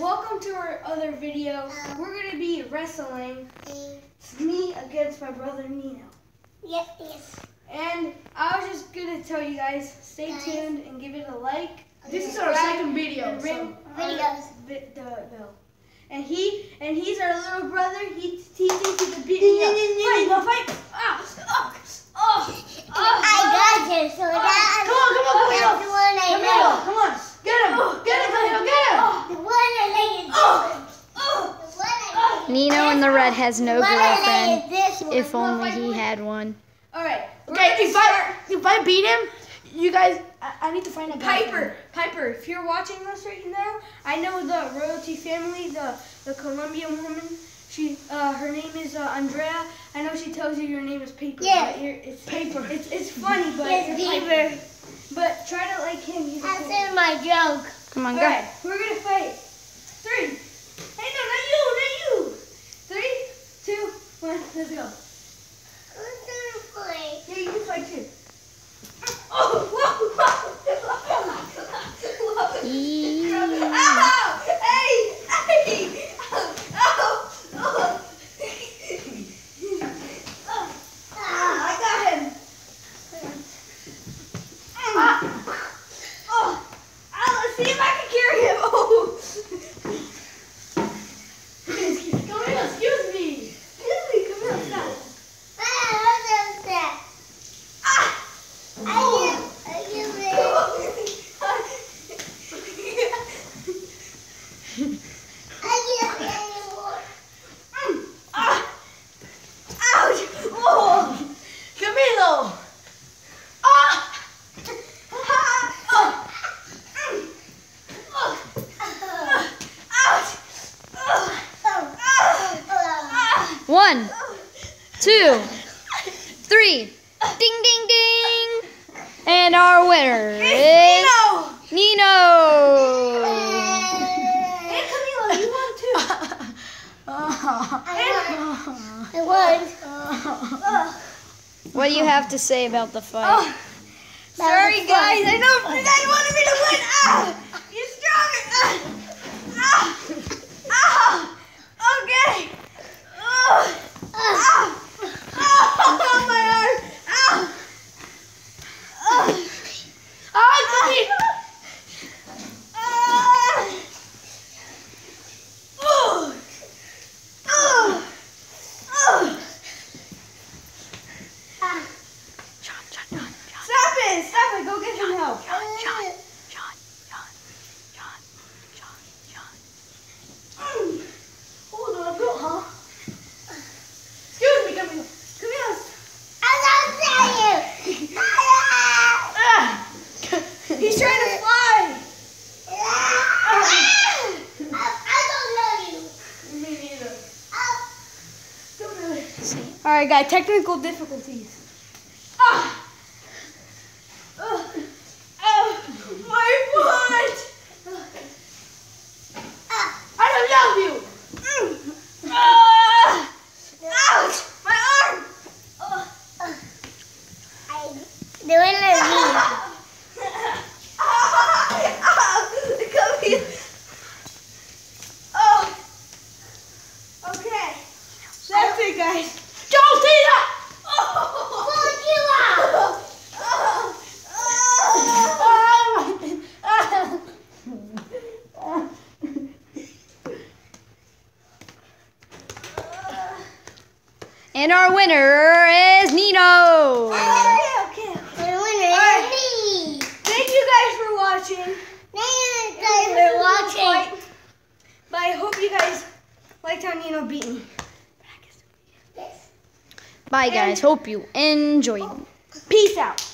welcome to our other video. We're gonna be wrestling. It's me against my brother Nino. Yes, yes. And I was just gonna tell you guys, stay Guys. tuned and give it a like. This is our subscribe, second video. and ring so- Videos. bi- the bell. And he and he's our little brother. He he thinks he can beat me up. Fight, no fight! Ah, ah, ah, ah, I got you, so that Come on, come on, that's Camilo. the one I Camilo, know. come on. Get him. Get him, Camilo. Get him. The one I like is this one. The one I like is Nino in the red has no the one I like girlfriend. is this one. If only he had one. All right. Okay, if I if I beat him, you guys, I, I need to find a Piper, Piper, if you're watching this right now, I know the royalty family, the the Colombian woman. She, uh, her name is uh, Andrea. I know she tells you your name is Paper. Yeah. But you're, it's Paper. It's it's funny, but it's you're Piper. But try to like him. He's a That's in my joke. Come on, All go. right, we're gonna fight. Three. Hey, no, not you, not you. Three, two, one. Let's go. Who's gonna play? Yeah, you can fight too. Oh, whoa, whoa. Eee. Ow! Hey! Hey! Ow! Oh! Ah, I got him. Ah! Oh! Ah, let's see if I can carry him. Oh! Come here, excuse me. Excuse me, come here, stop. Ah, what's that? Ah! I give, I give it. I give it anymore. Ah! Ouch! Oh! Camilo! Ah! Ah! Oh! Oh! Ouch! Oh! Ah! One, two, three. Ding, ding, ding. And our winner is Nino! Nino. Hey, Camilo, you won too. I won. What do you have to say about the fight? Oh, sorry, guys. I know I wanted me to win. Ah! You're strong. Ah! Ah! Ah! Okay. Oh! Ah! Oh, my arm. Ow! Oh! Ah, Camilo! Ah! Oh! Oh! Oh! John, John, John, John, Stop it! Stop it! Go get some help. John, John, John, John, John, John. Mm. Hold on, go, huh? Excuse me, Camilo. Camilo. Ah! He's trying to fly. I've fallen really. Me neither. Come here. All right, guys. Technical difficulties. Ah! Ugh. Oh, my foot! I don't love you. Mm. Ah! Ouch! My arm! Oh. The winner is me. Come here. Oh. Okay. That's it, guys. Don't see that! Oh. Fuck you up. Oh. Oh. And our winner is Nino. Okay, okay. The winner Alright. is me. Thank you guys for watching. Thank you guys for watching. But I hope you guys liked how Nino beat me. Bye, guys. Hope you enjoyed. Peace out.